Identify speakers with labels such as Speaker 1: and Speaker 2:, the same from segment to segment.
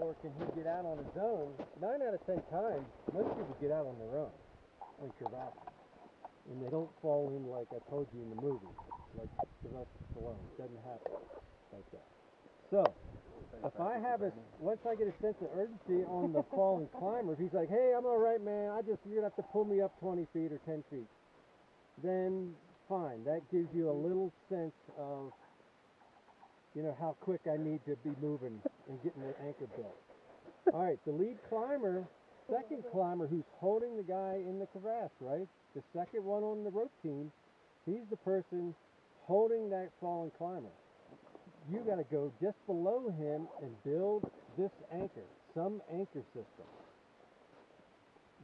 Speaker 1: or can he get out on his own? Nine out of ten times, most people get out on their own on crevasses. And they don't fall in like I told you in the movie, like Sylvester Stallone. It doesn't happen like that. So, if I have a, once I get a sense of urgency on the falling climber, if he's like, hey, I'm alright, man, I just, you're gonna have to pull me up 20 feet or 10 feet, then fine. That gives you a little sense of, you know, how quick I need to be moving and getting the anchor built. Alright, the lead climber, second climber who's holding the guy in the crevasse, right? The second one on the rope team, he's the person holding that fallen climber you got to go just below him and build this anchor, some anchor system.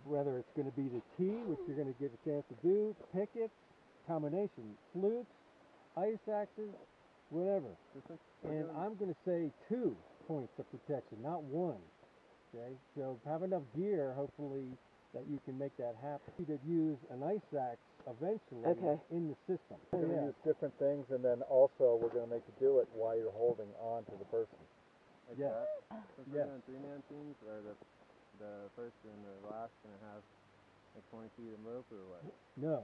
Speaker 1: Whether it's going to be the T, which you're going to get a chance to do, pickets, combination, flukes, ice axes, whatever. And I'm going to say two points of protection, not one. Okay, so have enough gear, hopefully, that you can make that happen. You could use an ice axe eventually
Speaker 2: Okay.
Speaker 1: in the system.
Speaker 3: We're going to
Speaker 1: Yeah.
Speaker 3: use different things, and then also we're going to make you do it while you're holding on to the person.
Speaker 4: Like that? So if
Speaker 1: Yes.
Speaker 4: doing three-man teams, or the the first and the last gonna have like 20 feet of rope, or what?
Speaker 1: No,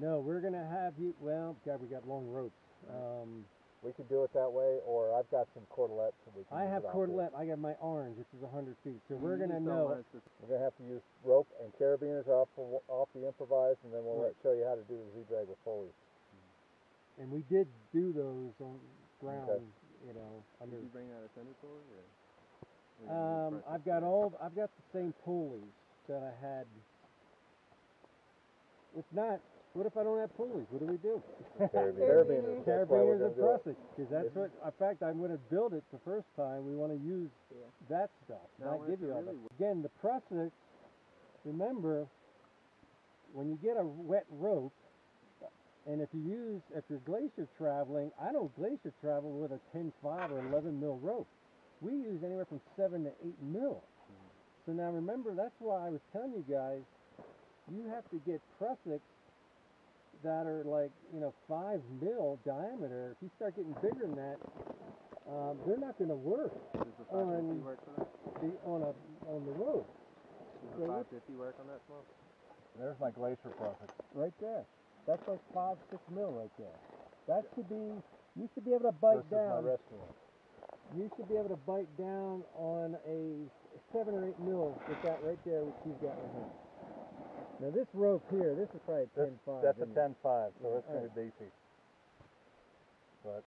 Speaker 1: no, we're gonna have you. Well, God, we got long ropes. Um,
Speaker 3: We could do it that way, or I've got some cordelettes that we can
Speaker 1: I have
Speaker 3: it
Speaker 1: cordelette. I got my orange, which is 100 feet. So we're gonna know.
Speaker 4: want us to-
Speaker 3: We're going to have to use rope and carabiners off the, off the improvised, and then we'll
Speaker 1: Right.
Speaker 3: show you how to do the Z-drag with pulleys.
Speaker 1: And we did do those on ground.
Speaker 3: Okay.
Speaker 1: You know,
Speaker 4: Did
Speaker 1: under.
Speaker 4: you bring out a center pulley, or? or
Speaker 1: Um, I've got all. I've got the same pulleys that I had. If not, what if I don't have pulleys? What do we do?
Speaker 3: Carabiners. That's why we're
Speaker 1: Carabiners
Speaker 3: gonna
Speaker 1: and
Speaker 3: do
Speaker 1: because that's what. In fact, I'm going to build it the first time. We want to use
Speaker 4: Yeah.
Speaker 1: that stuff.
Speaker 4: Now,
Speaker 1: not give you all
Speaker 4: really
Speaker 1: that. Again, the prusik. Remember, when you get a wet rope, and if you use if you're glacier traveling, I don't glacier travel with a 10.5 or 11 mil rope. We use anywhere from seven to eight mil. Hmm. So now remember, that's why I was telling you guys, you have to get prusiks that are like you know five mil diameter. If you start getting bigger than that, um, they're not going to work
Speaker 4: Does the 550
Speaker 1: on-
Speaker 4: work
Speaker 1: the, on a on the road.
Speaker 4: Does the 550 work on that small?
Speaker 3: There's my glacier prophet.
Speaker 1: Right there. That's like five, six mil right there. That should be. You should be able to bite
Speaker 3: this is my
Speaker 1: down.
Speaker 3: rescue.
Speaker 1: You should be able to bite down on a seven or eight mil with that right there, which you've got right here. Now this rope here, this is probably
Speaker 3: This-
Speaker 1: ten five.
Speaker 3: That's a 10.5, so it's going to be beefy. But